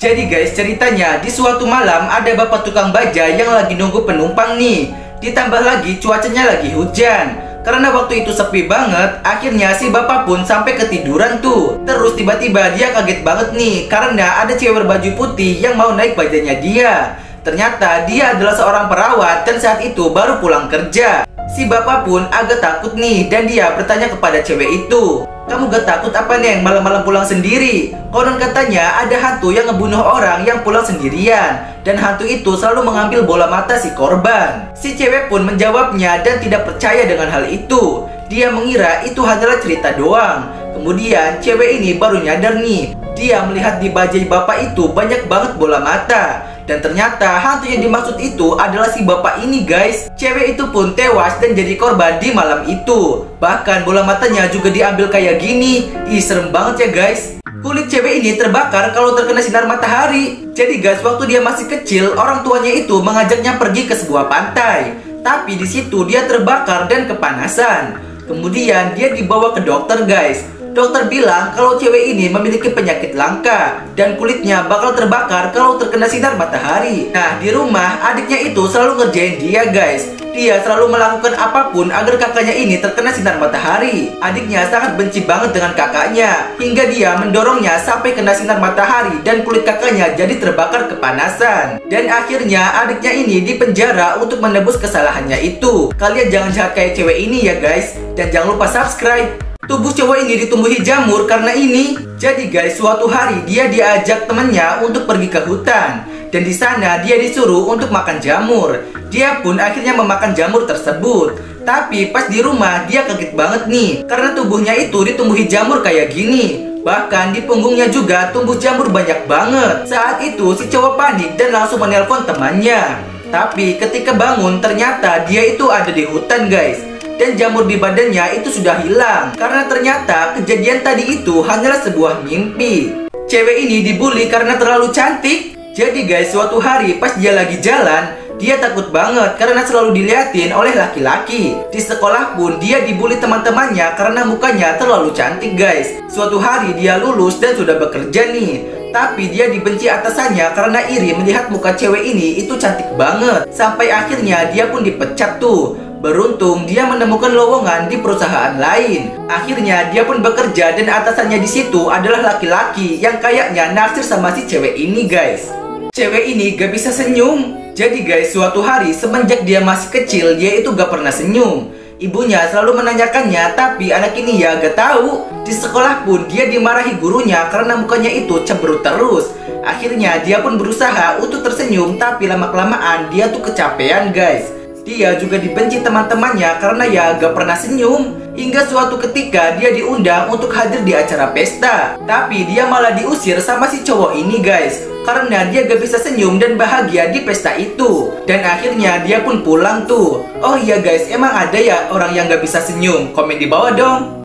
Jadi guys, ceritanya di suatu malam ada bapak tukang baja yang lagi nunggu penumpang nih. Ditambah lagi cuacanya lagi hujan. Karena waktu itu sepi banget, akhirnya si bapak pun sampai ketiduran tuh. Terus tiba-tiba dia kaget banget nih karena ada cewek berbaju putih yang mau naik bajanya dia. Ternyata dia adalah seorang perawat dan saat itu baru pulang kerja. Si bapak pun agak takut nih dan dia bertanya kepada cewek itu. Kamu gak takut apa nih malam-malam pulang sendiri? Konon katanya ada hantu yang ngebunuh orang yang pulang sendirian. Dan hantu itu selalu mengambil bola mata si korban. Si cewek pun menjawabnya dan tidak percaya dengan hal itu. Dia mengira itu adalah cerita doang. Kemudian cewek ini baru nyadar nih Dia melihat di bajai bapak itu banyak banget bola mata dan ternyata hantu yang dimaksud itu adalah si bapak ini guys. Cewek itu pun tewas dan jadi korban di malam itu. Bahkan bola matanya juga diambil kayak gini. Ih serem banget ya guys. Kulit cewek ini terbakar kalau terkena sinar matahari. Jadi guys waktu dia masih kecil Orang tuanya itu mengajaknya pergi ke sebuah pantai. Tapi di situ dia terbakar dan kepanasan. Kemudian dia dibawa ke dokter guys Dokter bilang kalau cewek ini memiliki penyakit langka dan kulitnya bakal terbakar kalau terkena sinar matahari. Nah, di rumah adiknya itu selalu ngerjain dia, guys. Dia selalu melakukan apa pun agar kakaknya ini terkena sinar matahari. Adiknya sangat benci banget dengan kakaknya, hingga dia mendorongnya sampai kena sinar matahari dan kulit kakaknya jadi terbakar kepanasan. Dan akhirnya adiknya ini dipenjara untuk menebus kesalahannya itu. Kalian jangan jahat kayak cewek ini ya guys, dan jangan lupa subscribe. Tubuh cowok ini ditumbuhi jamur karena ini. Jadi guys, suatu hari dia diajak temannya untuk pergi ke hutan. Dan di sana dia disuruh untuk makan jamur. Dia pun akhirnya memakan jamur tersebut. Tapi pas di rumah dia kaget banget nih karena tubuhnya itu ditumbuhi jamur kayak gini. Bahkan di punggungnya juga tumbuh jamur banyak banget. Saat itu si cowok panik dan langsung menelpon temannya. Tapi ketika bangun ternyata dia itu ada di hutan guys dan jamur di badannya itu sudah hilang karena ternyata kejadian tadi itu hanyalah sebuah mimpi. Cewek ini dibully karena terlalu cantik. Jadi guys, suatu hari pas dia lagi jalan, dia takut banget karena selalu diliatin oleh laki-laki. Di sekolah pun dia dibully teman-temannya karena mukanya terlalu cantik guys. Suatu hari dia lulus dan sudah bekerja nih. Tapi dia dibenci atasannya karena iri melihat muka cewek ini itu cantik banget. Sampai akhirnya dia pun dipecat tuh. Beruntung dia menemukan lowongan di perusahaan lain. Akhirnya dia pun bekerja dan atasannya di situ adalah laki-laki yang kayaknya naksir sama si cewek ini guys. Cewek ini gak bisa senyum. Jadi guys suatu hari semenjak dia masih kecil dia itu gak pernah senyum. Ibunya selalu menanyakannya tapi anak ini ya gak tahu. Di sekolah pun dia dimarahi gurunya karena mukanya itu cemberut terus. Akhirnya dia pun berusaha untuk tersenyum tapi lama-kelamaan dia tuh kecapean guys. Dia juga dibenci teman-temannya karena ya gak pernah senyum. Hingga suatu ketika dia diundang untuk hadir di acara pesta. Tapi dia malah diusir sama si cowok ini guys. Karena dia gak bisa senyum dan bahagia di pesta itu. Dan akhirnya dia pun pulang tuh. Oh iya guys, emang ada ya orang yang gak bisa senyum? Komen di bawah dong.